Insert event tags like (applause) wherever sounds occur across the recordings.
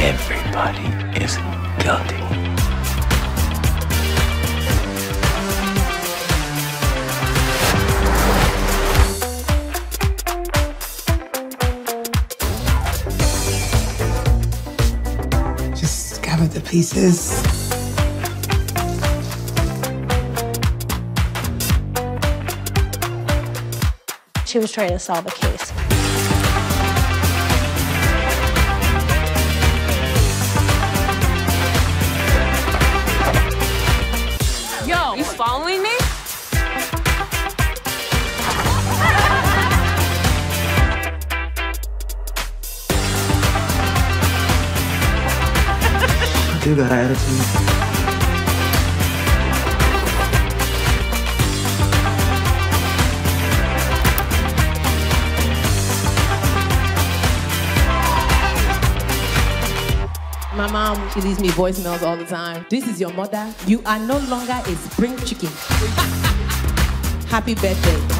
Everybody is guilty. Just gather the pieces. She was trying to solve a case. Yo, you following me? do got attitude. My mom, she leaves me voicemails all the time. This is your mother. You are no longer a spring chicken. (laughs) Happy birthday.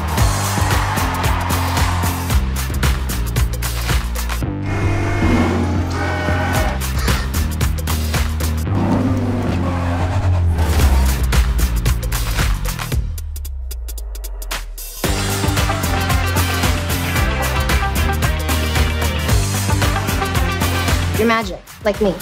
You're magic, like me.